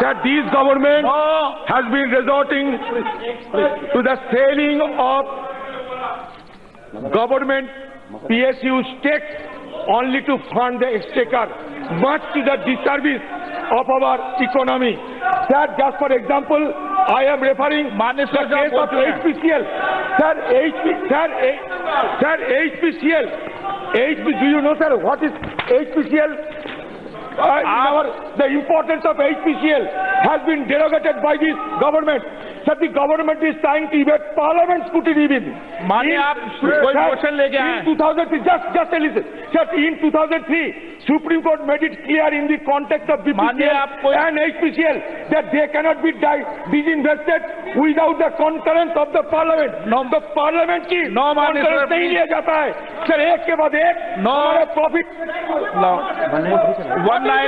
that these government has been resorting to the selling of government PSU stakes only to fund the exchequer, much to the disservice of our economy. Sir, just for example, I am referring Manisha the case of HPCL. Sir, HP, sir, sir, HPCL. HP, do you know, sir, what is HPCL? Uh, our, the importance of HPCL has been derogated by this government. Sir the government is time to evade parliament scrutiny डिविन मानिए आप question लेके आए। Two thousand three just just Alice in two thousand three Supreme Court made it clear in the context of BPCL and HPCL that they cannot be die disinvested without the concurrence of the parliament no the parliament की no मानिए नहीं लिया जाता है sir एक के बाद एक नो प्रॉफिट वन लाइन